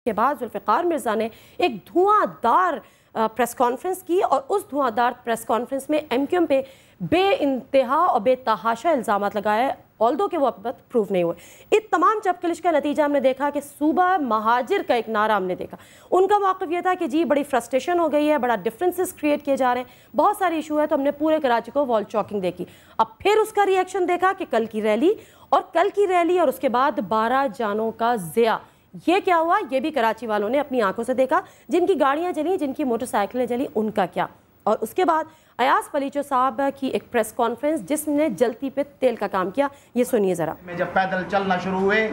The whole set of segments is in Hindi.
के बाद जुल्फ़ार मिर्ज़ा ने एक धुआंधार प्रेस कॉन्फ्रेंस की और उस धुआंधार प्रेस कॉन्फ्रेंस में एम क्यू एम पे बे इंतहा और बेतहाशा इल्ज़ाम लगाए ऑल दो के वो अब तक प्रूव नहीं हुए। इस तमाम चपकलिश का नतीजा हमने देखा कि सुबह महाजिर का एक नारा हमने देखा। उनका मौक़ यह था कि जी, बड़ी फ्रस्ट्रेशन हो गई है, बड़ा डिफरेंसेस क्रिएट किए जा रहे हैं। बहुत सारे इशू है तो हमने पूरे कराची को वॉल चॉकिंग देखी। अब फिर उसका रिएक्शन देखा कि कल की रैली और कल की रैली और उसके बाद बारह जानों का ज़िया। ये क्या हुआ? ये भी कराची वालों ने अपनी आँखों से देखा। जिनकी गाड़ियाँ चली, जिनकी मोटरसाइकिलें चली, उनका क्या? और उसके बाद अयास पलीचो साहब की एक प्रेस कॉन्फ्रेंस जिसने जलती पे तेल का काम किया। ये सुनिए ज़रा। में जब पैदल चलना शुरू हुए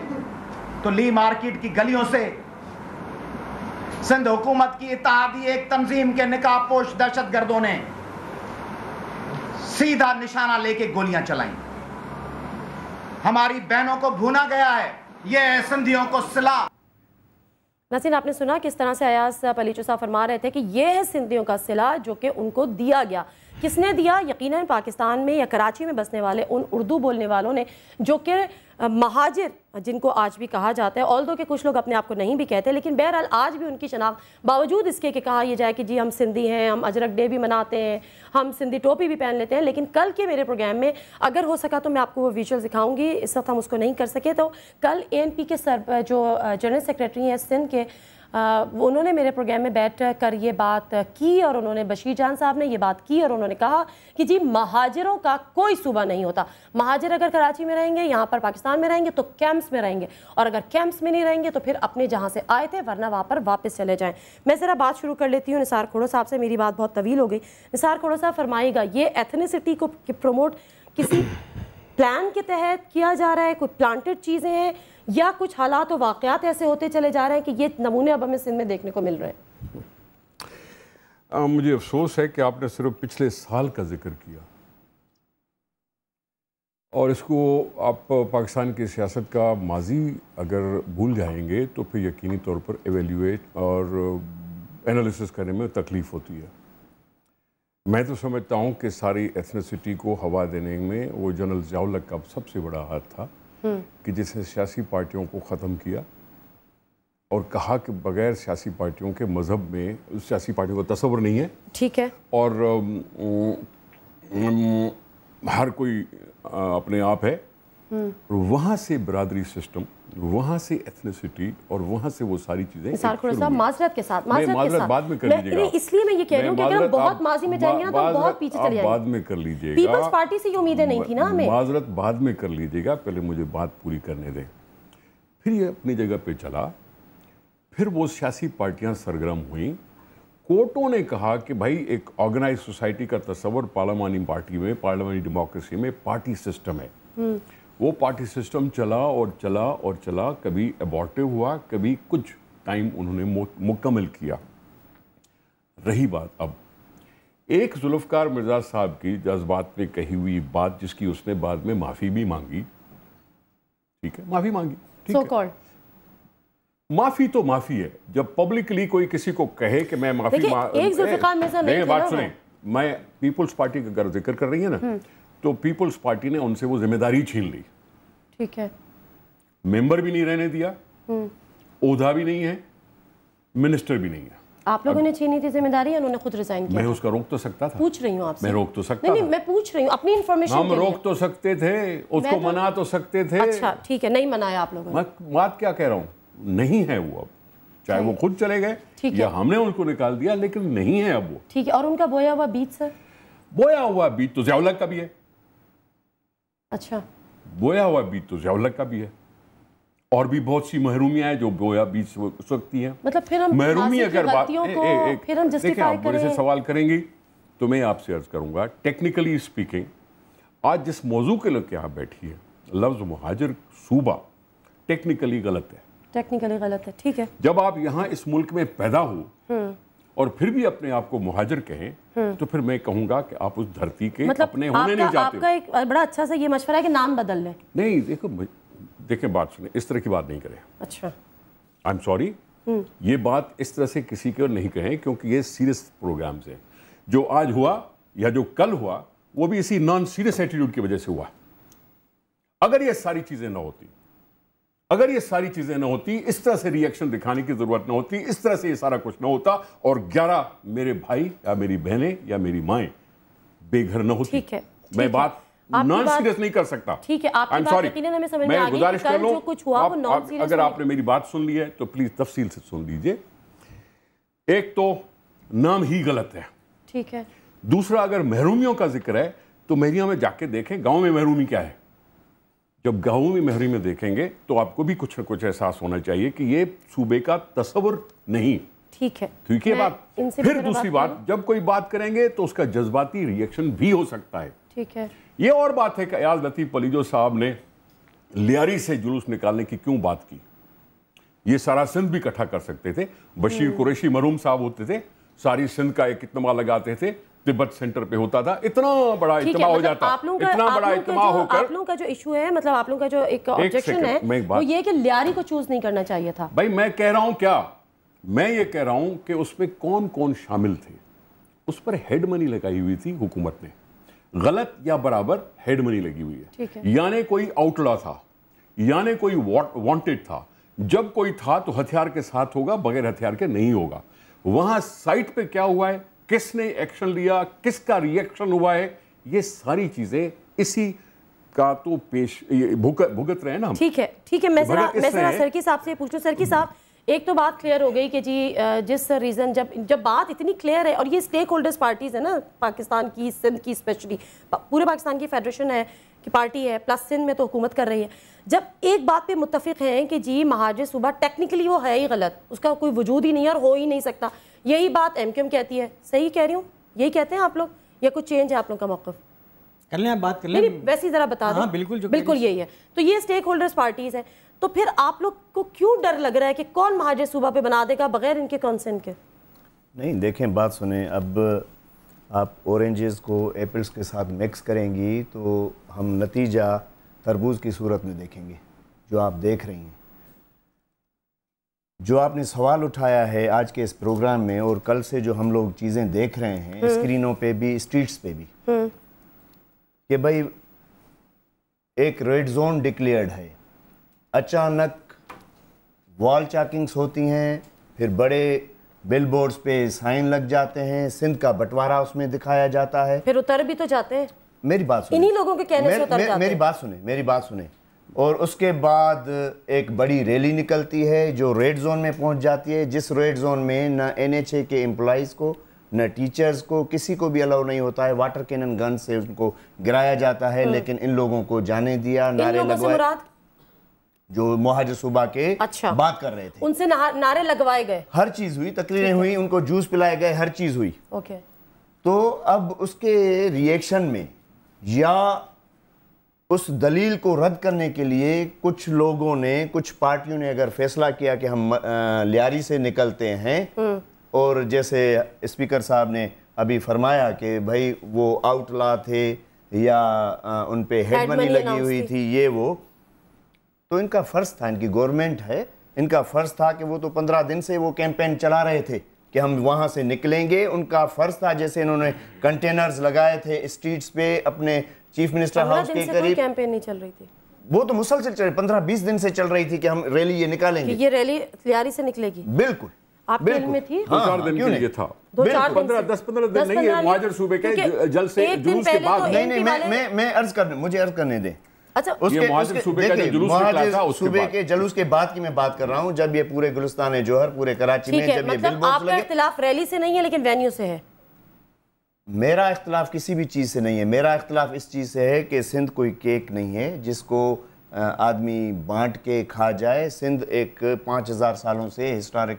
तो ली मार्केट की गलियों से सिंध हुकूमत की इतिहादी एक तंजीम के निकाब पोश दहशत गर्दों ने सीधा निशाना लेके गोलियाँ चलाई। हमारी बहनों को भूना गया है। ये सिंधियों को सलाह। नसीन आपने सुना किस तरह से अयास पलीचूसा फरमा रहे थे कि ये है सिंधियों का सिला जो कि उनको दिया गया। किसने दिया? यकीनन पाकिस्तान में या कराची में बसने वाले उन उर्दू बोलने वालों ने, जो कि महाजिर, जिनको आज भी कहा जाता है ऑल दो के कुछ लोग अपने आप को नहीं भी कहते, लेकिन बहरहाल आज भी उनकी शनाख्त बावजूद इसके कि कहा यह जाए कि जी हम सिंधी हैं, हम अजरक डे भी मनाते हैं, हम सिंधी टोपी भी पहन लेते हैं, लेकिन कल के मेरे प्रोग्राम में अगर हो सका तो मैं आपको वो विजुअल दिखाऊँगी, इस वक्त हम उसको नहीं कर सके तो कल ए के सर, जो जनरल सेक्रेटरी हैं, सिंध के उन्होंने मेरे प्रोग्राम में बैठ कर ये बात की और उन्होंने, बशीर जान साहब ने ये बात की और उन्होंने कहा कि जी, महाजरों का कोई सूबा नहीं होता। महाजर अगर कराची में रहेंगे, यहाँ पर पाकिस्तान में रहेंगे तो कैंप्स में रहेंगे। और अगर कैंप्स में नहीं रहेंगे तो फिर अपने जहाँ से आए थे, वरना वहाँ पर वापस चले जाएँ। मैं ज़रा बात शुरू कर लेती हूँ। निसार खोड़ो साहब से मेरी बात बहुत तवील हो गई। निसार खोड़ो साहब फरमाएगा ये एथनिसिटी को प्रमोट किसी प्लान के तहत किया जा रहा है? कोई प्लांटेड चीज़ें हैं? या कुछ हालात और वाक़ात ऐसे होते चले जा रहे हैं कि ये नमूने अब हमें सिंध में देखने को मिल रहे हैं? आ, मुझे अफसोस है कि आपने सिर्फ़ पिछले साल का ज़िक्र किया। और इसको आप पाकिस्तान की सियासत का माजी अगर भूल जाएँगे तो फिर यकीनी तौर पर एवेल्यूएट और एनालिसिस करने में तकलीफ़ होती है। मैं तो समझता हूँ कि सारी एथनिसिटी को हवा देने में वो जनरल जावलक का सबसे बड़ा हाथ था। कि जिसने सियासी पार्टियों को ख़त्म किया और कहा कि बगैर सियासी पार्टियों के मज़हब में उस सियासी पार्टियों का तस्वर नहीं है। ठीक है। और हर कोई अपने आप है। वहाँ से बरादरी सिस्टम वहाँ से एथनिसिटी और वहाँ से वो सारी चीज़ें माजरत के साथ माजरत बाद में कर लीजिएगा। इसलिए मैं ये कह रही हूँ कि बहुत माजी में जाएँगे ना तो बहुत पीछे चले जाएँगे। बाद में कर लीजिएगा। पीपल्स पार्टी से ये उम्मीदें नहीं थी ना हमें। माजरत बाद में कर लीजिएगा पहले मुझे बात पूरी करने दें। फिर ये अपनी जगह पे चला। फिर वो सियासी पार्टियाँ सरगर्म हुई। कोर्टों ने कहा कि भाई एक ऑर्गेनाइज सोसाइटी का तस्वर पार्लियामानी पार्टी में पार्लियामानी डेमोक्रेसी में पार्टी सिस्टम है। हम्म। वो पार्टी सिस्टम चला और चला और चला कभी अबॉर्टिव हुआ कभी कुछ टाइम उन्होंने मुकम्मल किया। रही बात अब। एक जुल्फ़कार मिर्ज़ा साहब की जज्बात में कही हुई बात जिसकी उसने बाद में माफ़ी भी मांगी। ठीक है? माफ़ी मांगी। ठीक so है माफ़ी तो माफ़ी है। जब पब्लिकली कोई किसी को कहे कि मैं माफ़ी एक जुल्फ़कार मिर्ज़ा नहीं बात सुने। मैं पीपुल्स पार्टी का ज़िक्र कर रही है ना। हम्म। तो पीपल्स पार्टी ने उनसे वो ज़िम्मेदारी छीन ली। ठीक है। मेंबर भी नहीं रहने दिया। ओधा भी नहीं है। मिनिस्टर भी नहीं है। आप लोगों ने छीनी थी ज़िम्मेदारी उन्होंने खुद रिजाइन किया मैं उसका रोक तो सकता था। पूछ रही हूँ आपसे। मैं रोक तो सकता नहीं, नहीं मैं पूछ रही हूँ। अपनी इन्फॉर्मेशन हम रोक तो सकते थे उसको तो, मना तो सकते थे। अच्छा ठीक है नहीं मनाया आप लोगों ने। बात क्या कह रहा हूँ? नहीं है वो अब। चाहे वो खुद चले गए या हमने उनको निकाल दिया लेकिन नहीं है अब वो। ठीक है और उनका बोया हुआ बीज सर बोया हुआ बीज तो जयाउलक का भी है। अच्छा। बोया हुआ बीज तो जयाउलक का भी है। और भी बहुत सी महरूमियाँ हैं जो बोया बीज सकती हैं। मतलब फिर हम महरूमी अगर बात फिर हम देखिए आप बड़े से सवाल करेंगी तो मैं आपसे अर्ज़ करूँगा टेक्निकली स्पीकिंग आज जिस मौजू के लोग यहाँ बैठी है लफ्ज मुहाजिर सूबा टेक्निकली गलत है। टेक्निकली गलत है ठीक है। जब आप यहाँ इस मुल्क में पैदा हो हम्म। और फिर भी अपने आप को मुहाजिर कहें हम्म। तो फिर मैं कहूँगा कि आप उस धरती के मतलब अपने होने नहीं चाहते आपका एक बड़ा अच्छा सा ये मशवरा है कि नाम बदल लें। नहीं देखो देखें बात सुने इस तरह की बात नहीं करें। अच्छा। आई एम सॉरी ये बात इस तरह से किसी को नहीं कहें क्योंकि ये सीरियस प्रोग्राम है। जो आज हुआ या जो कल हुआ वो भी इसी नॉन सीरियस एटीट्यूड की वजह से हुआ। अगर ये सारी चीज़ें ना होती अगर ये सारी चीज़ें ना होती इस तरह से रिएक्शन दिखाने की ज़रूरत ना होती इस तरह से ये सारा कुछ ना होता और 11 मेरे भाई या मेरी बहनें या मेरी माएँ बेघर ना होती। ठीक है, ठीक मैं। बात नॉन सीरियस नहीं कर सकता। ठीक है, हमें समझ मैं गुजारिश कर लूँ, कुछ हुआ आप- non आप- serious अगर आपने मेरी बात सुन ली है तो प्लीज़ तफसील से सुन लीजिए। एक तो नाम ही गलत है। ठीक है। दूसरा अगर महरूमियों का ज़िक्र है तो मेहरिया में जाके देखें गाँव में महरूमी क्या है? जब गाँव में महरूमी देखेंगे तो आपको भी कुछ ना कुछ एहसास होना चाहिए कि ये सूबे का तस्वुर नहीं। ठीक है। ठीक है बात? फिर दूसरी बात बात जब कोई बात करेंगे तो उसका जज्बाती रिएक्शन भी हो सकता है। ठीक है। ये और बात है कि अयाज लतीफ़ पलीजो साहब ने लियारी से जुलूस निकालने की क्यों बात की? ये सारा सिंध भी इकट्ठा कर सकते थे। बशीर हम्म। कुरैशी मरूम साहब होते थे। सारी सिंध का एक इज्तिमा लगाते थे। तिब्बत सेंटर पे होता था इतना बड़ा इज्तिमा हो मतलब जाता आप लोगों का इतना बड़ा जो- होकर आप लोगों का जो इशू है मतलब आप लोगों का जो एक ऑब्जेक्शन है वो ये कि लियारी को चूज़ नहीं करना चाहिए था। भाई मैं कह रहा हूँ क्या? मैं ये कह रहा हूँ कि उसमें कौन कौन शामिल थे? उस पर हेड मनी लगाई हुई थी हुकूमत ने। गलत या बराबर हेड मनी लगी हुई है। है। यानी कोई आउटला था यानी कोई वांटेड था। जब कोई था तो हथियार के साथ होगा बगैर हथियार के नहीं होगा। वहाँ साइट पे क्या हुआ है? किसने एक्शन लिया किसका रिएक्शन हुआ है ये सारी चीज़ें इसी का तो पेश भुगत भुगत रहे हैं ना ठीक है ठीक है मैं जरा मैं जरा है? सरकी साहब से पूछूँ। सरकी साहब एक तो बात क्लियर हो गई कि जी जिस रीज़न जब जब बात इतनी क्लियर है और ये स्टेक होल्डर्स पार्टीज़ है ना पाकिस्तान की सिंध की स्पेशली पूरे पाकिस्तान की फेडरेशन है कि पार्टी है प्लस सिंध में तो हुकूमत कर रही है। जब एक बात पे मुतफिक हैं कि जी महाजिर सूबा टेक्निकली वो है ही गलत उसका कोई वजूद ही नहीं है और हो ही नहीं सकता। यही बात एम कहती है। सही कह रही हूँ? यही कहते हैं आप लोग? या कुछ चेंज है आप लोग का मौकफ? कर लें आप बात कर लें। वैसे ही जरा बता दें। हाँ, बिल्कुल, जो बिल्कुल यही है। तो ये स्टेक होल्डर्स पार्टीज़ हैं। तो फिर आप लोग को क्यों डर लग रहा है कि कौन महाजिर सूबा पे बना देगा बगैर इनके कंसेंट के? नहीं देखें बात सुने अब आप ऑरेंजेस को एप्पल्स के साथ मिक्स करेंगी तो हम नतीजा तरबूज की सूरत में देखेंगे जो आप देख रही हैं। जो आपने सवाल उठाया है आज के इस प्रोग्राम में और कल से जो हम लोग चीज़ें देख रहे हैं स्क्रीनों पे भी स्ट्रीट्स पे भी कि भाई एक रेड जोन डिक्लेयर्ड है। अचानक वॉल चाकिंग्स होती हैं फिर बड़े बिल बोर्ड्स पे साइन लग जाते हैं सिंध का बंटवारा उसमें दिखाया जाता है। फिर उतर भी तो जाते हैं। मेरी बात सुने इन्हीं लोगों के कहने मेर, से उतर मेर- जाते मेरी बात सुने मेरी बात सुने और उसके बाद एक बड़ी रैली निकलती है जो रेड जोन में पहुँच जाती है। जिस रेड जोन में न एनएचए के एम्प्लॉयज़ को न टीचर्स को किसी को भी अलाउ नहीं होता है। वाटर कैनन गन से उनको गिराया जाता है लेकिन इन लोगों को जाने दिया हम्म। नारे लगवाए। जो मुहाजिर सूबा के अच्छा। बात कर रहे थे। उनसे नारे लगवाए गए? हर चीज़ हुई तकरीरें हुई उनको जूस पिलाए गए हर चीज़ हुई। ओके तो अब उसके रिएक्शन में या उस दलील को रद्द करने के लिए कुछ लोगों ने कुछ पार्टियों ने अगर फैसला किया कि हम लियारी से निकलते हैं और जैसे स्पीकर साहब ने अभी फरमाया कि भाई वो आउटला थे या उन पे हेड मनी लगी हुई थी। थी ये वो तो इनका फ़र्ज़ था इनकी गवर्नमेंट है इनका फ़र्ज़ था कि वो तो पंद्रह दिन से वो कैंपेन चला रहे थे कि हम वहाँ से निकलेंगे उनका फ़र्ज़ था जैसे इन्होंने कंटेनर्स लगाए थे स्ट्रीट्स पे अपने चीफ मिनिस्टर हाउस के करीब कैंपेन नहीं चल रही थी। वो तो मुसलसल चल रही पंद्रह बीस दिन से चल रही थी कि हम रैली ये निकालेंगे। ये रैली लियारी से निकलेगी। बिल्कुल इल्म बिल्कुल। में थी? दो हाँ, चार हाँ, दिन क्यों के नहीं? लिए था। दो। चार पंद्रह दस पंद्रह दिन नहीं है पंद्रह सूबे के जल से जुलूस के बाद। तो नहीं नहीं मैं मैं मैं अर्ज़ कर मुझे अर्ज़ करने दें। अच्छा उसके मुहाजिर उसके- सूबे का जुलूस निकला था, सूबे के जुलूस के बाद की मैं बात कर रहा हूँ जब ये पूरे गुलिस्तान जोहर पूरे कराची में जब ये मतलब बिल बोर्ड्स आपका लगे रैली से नहीं है लेकिन वेन्यू से है। मेरा इख्तलाफ किसी भी चीज़ से नहीं है। मेरा इख्तलाफ इस चीज़ से है कि सिंध कोई केक नहीं है जिसको आदमी बांट के खा जाए। सिंध एक पाँच हज़ार सालों से हिस्टोरिक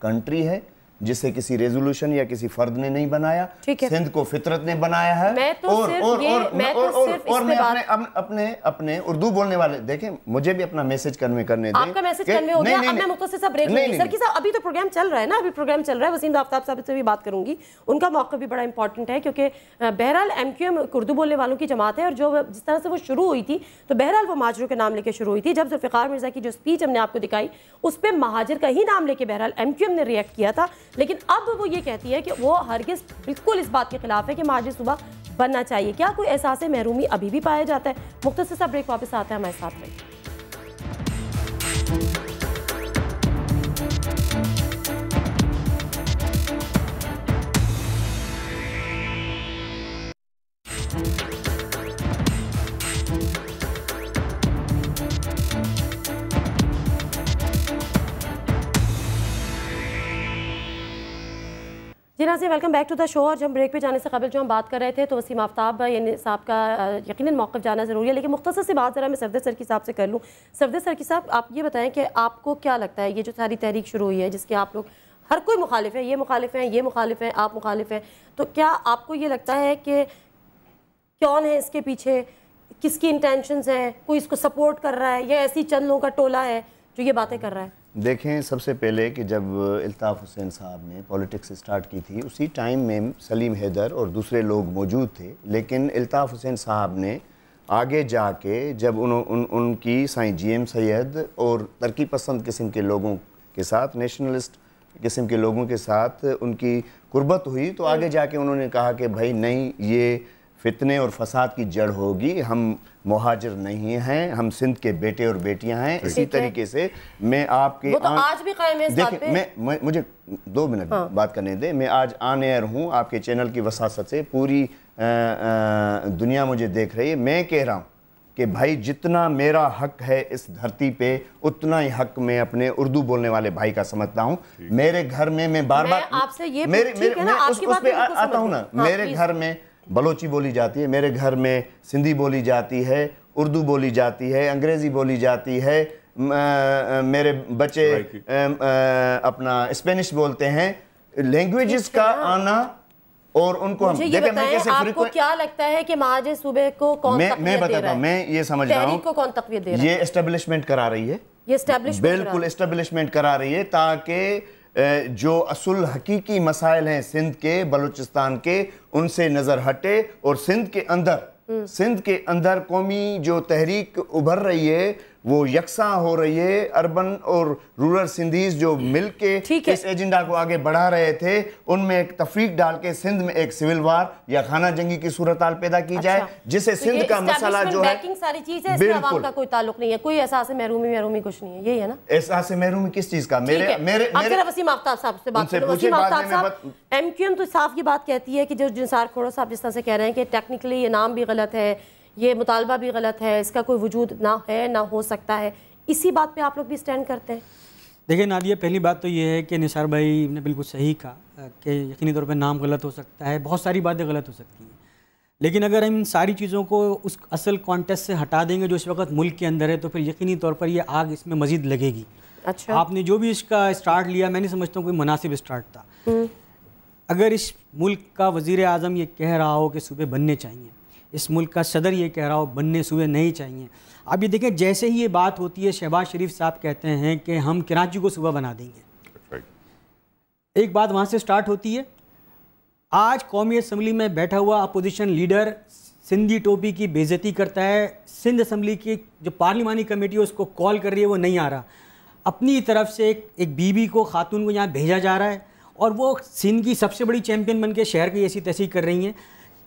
कंट्री है। जिसे किसी रेजोल्यूशन या किसी फर्द ने नहीं बनाया सिंध को फितरत ने बनाया है। मैं तो सिर्फ़ ये- मैं तो और, और, सिर्फ़ और मैं अपने अपने अपने उर्दू बोलने वाले देखें मुझे भी अपना मैसेज करने करने दें आपका मैसेज कन्वे हो गया। नहीं, अब मैं नहीं। मुख्तर ब्रेक नहीं, सर की साहब अभी तो प्रोग्राम चल रहा है ना? अभी प्रोग्राम चल रहा है। वसीम आफ्ताब साहब से भी बात करूँगी। उनका मौका भी बड़ा इंपॉर्टेंट है क्योंकि बहरहाल एम क्यू एम उर्दू बोलने वालों की जमात है और जो जिस तरह से वो शुरू हुई थी तो बहरहाल वो महाजरों के नाम लेके शुरू हुई थी। जब जुल्फ़िकार मिर्ज़ा की जो स्पीच हमने आपको दिखाई उस पर महाजर का ही नाम लेके बहरहाल एम क्यू एम ने रिएक्ट किया था। लेकिन अब वो ये कहती है कि वो हरगिज बिल्कुल इस बात के खिलाफ है कि माजी सुबह बनना चाहिए। क्या कोई एहसास महरूमी अभी भी पाया जाता है? मुख्तर सा ब्रेक वापस आता है हमारे साथ में। जी नाज़रीन welcome back to the show और जब ब्रेक पे जाने से कबल जो हम बात कर रहे थे तो वसीम आफ्ताब, यानी साहब का यकीन मौक़ जाना ज़रूरी है, लेकिन मुख्तर से बात ज़रा मैं सरदे सर की साहब से कर लूँ। सरदे सर की साहब, आप ये बताएँ कि आपको क्या लगता है, ये जो सारी तहरीक शुरू हुई है, जिसके आप लोग, हर कोई मुखालिफ है, ये मुखालिफ हैं, ये मुखालिफ हैं, आप मुखालिफ हैं तो क्या आपको ये लगता है कि कौन है इसके पीछे? किसकी इंटेंशंस हैं? कोई इसको सपोर्ट कर रहा है? या ऐसी चंद लोगों का टोला है जो ये बातें कर रहा है? देखें सबसे पहले कि जब अल्ताफ़ हुसैन साहब ने पॉलिटिक्स स्टार्ट की थी उसी टाइम में सलीम हैदर और दूसरे लोग मौजूद थे लेकिन अल्ताफ़ हुसैन साहब ने आगे जाके जब उन, उन उनकी साईं जी एम सैद और तरक्की पसंद किस्म के लोगों के साथ नेशनलिस्ट किस्म के लोगों के साथ उनकी कुर्बत हुई तो आगे जाके उन्होंने कहा कि भाई नहीं ये फितने और फसाद की जड़ होगी। हम मुहाजिर नहीं हैं हम सिंध के बेटे और बेटियाँ हैं। इसी तरीके से मैं आपके वो तो आज भी कायम है इस बात पे। मैं, मुझे दो मिनट हाँ। बात करने दे। मैं आज ऑन एयर हूँ आपके चैनल की वसासत से। पूरी आ, आ, दुनिया मुझे देख रही है। मैं कह रहा हूँ कि भाई जितना मेरा हक है इस धरती पे उतना ही हक मैं अपने उर्दू बोलने वाले भाई का समझता हूँ। मेरे घर में मैं बार मैं बार आपसे ये मेरे मेरे मैं उस, आपकी उस बात पे आ- आता हूँ ना। हाँ, मेरे घर में बलोची बोली जाती है मेरे घर में सिंधी बोली जाती है उर्दू बोली जाती है अंग्रेज़ी बोली जाती है मेरे बच्चे अपना स्पेनिश बोलते हैं। लैंग्वेजेस का आना और उनको हम देखें मैं कैसे आपको क्या लगता है कि महाज सूबे को कौन मैं मैं दे बताता रहा हूँ मैं ये समझ रहा को हूँ। कौन तकवीत दे रहा है? ये एस्टेब्लिशमेंट करा रही है। ये बिल्कुल एस्टेब्लिशमेंट करा रही है ताकि जो असल हकीकी मसाइल हैं सिंध के बलूचिस्तान के उनसे नज़र हटे और सिंध के अंदर सिंध के अंदर कौमी जो तहरीक उभर रही है वो यकसा हो रही है अर्बन और रूरल सिंधीज जो मिल के। इस एजेंडा को आगे बढ़ा रहे थे उनमें एक तफरीक डाल के सिंध में एक सिविल वार या खाना जंगी की सूरत पैदा की जाए जिससे तो सिंध का मसला जो है सारी चीज़ है बिल्कुल। का कोई ताल्लुक नहीं है कोई एहसास महरूमी महरूमी कुछ नहीं है यही है ना? एहसास महरूमी किस चीज़ का? मेरे मेरे वसीम आफ्ताब साहब से बात वसीम आफ्ताब साहब एमक्यूएम तो साफ़ ये बात कहती है कि जो जिनसार खोड़ो साहब जिस तरह से कह रहे हैं कि टेक्निकली ये नाम भी गलत है ये मुतालबा भी गलत है इसका कोई वजूद ना है ना हो सकता है। इसी बात पे आप लोग भी स्टैंड करते हैं। देखिए नादिया पहली बात तो ये है कि निसार भाई ने बिल्कुल सही कहा कि यकीनी तौर पर नाम गलत हो सकता है बहुत सारी बातें गलत हो सकती हैं। लेकिन अगर हम इन सारी चीज़ों को उस असल कॉन्टेस्ट से हटा देंगे जो इस वक्त मुल्क के अंदर है तो फिर यकीनी तौर पर ये आग इसमें मज़ीद लगेगी। अच्छा। आपने जो भी इसका स्टार्ट लिया मैं नहीं समझता हूँ कोई मुनासिब स्टार्ट था। अगर इस मुल्क का वज़ी अजम ये कह रहा हो कि सूबे बनने चाहिए इस मुल्क का सदर ये कह रहा हो बनने सूबे नहीं चाहिए। अब ये देखें जैसे ही ये बात होती है शहबाज शरीफ साहब कहते हैं कि हम कराची को सूबा बना देंगे। एक बात वहाँ से स्टार्ट होती है। आज कौमी असम्बली में बैठा हुआ अपोजिशन लीडर सिंधी टोपी की बेजती करता है। सिंध असम्बली की जो पार्लिमानी कमेटी है उसको कॉल कर रही है वो नहीं आ रहा। अपनी तरफ़ से एक एक बीबी को खातून को यहाँ भेजा जा रहा है। और वो सिंध की सबसे बड़ी चैंपियन बन के शहर की ऐसी तैसी कर रही हैं।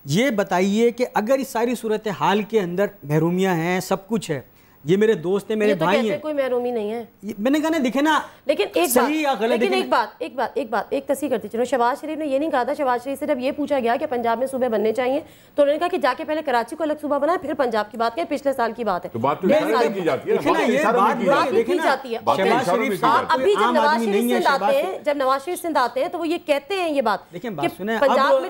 ये बताइए कि अगर इस सारी सूरत हाल के अंदर महरूमियाँ हैं, सब कुछ है ये मेरे दोस्त हैं मेरे तो भाई हैं कोई महरूमी नहीं है। मैंने कहा ना दिखे ना लेकिन एक सही या बात गलत लेकिन एक बात एक बात एक बात एक तस्वीर करती चलो शहबाज शरीफ ने ये नहीं कहा था शहबाज शरीफ से जब ये पूछा गया कि पंजाब में सूबे बनने चाहिए तो उन्होंने कहा कि जाके पहले कराची को अलग सूबा बनाए फिर पंजाब की बात करें पिछले साल की बात है। तो तो की जाती तो तो अभी जब नवाज़ शरीफ सिंध आते हैं जब नवाज़ शरीफ सिंध आते हैं तो वो ये कहते हैं ये बात पंजाब में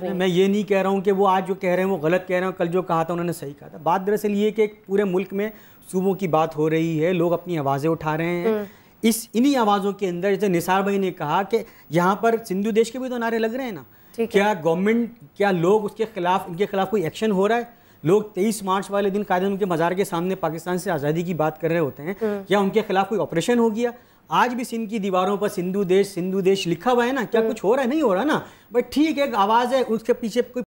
नहीं मैं ये नहीं कह रहा हूँ कि वो आज जो कह रहे हैं वो गलत कह रहे हैं कल जो कहा था उन्होंने सही कहा था। बात दरअसल ये कि पूरे मुल्क में सूबों की बात हो रही है लोग अपनी आवाज़ें उठा रहे हैं। इस इन्हीं आवाज़ों के अंदर जैसे निसार भाई ने कहा कि यहाँ पर सिंधु देश के भी तो नारे लग रहे हैं ना। क्या गवर्नमेंट क्या लोग उसके खिलाफ इनके खिलाफ कोई एक्शन हो रहा है? लोग 23 मार्च वाले दिन कायदे उनके मज़ार के सामने पाकिस्तान से आज़ादी की बात कर रहे होते हैं। क्या उनके खिलाफ कोई ऑपरेशन हो गया? आज भी सिंध की दीवारों पर सिंधु देश सिंधु देश लिखा हुआ है ना? क्या कुछ हो रहा है? नहीं हो रहा ना? बट ठीक है एक आवाज़ है उसके पीछे कोई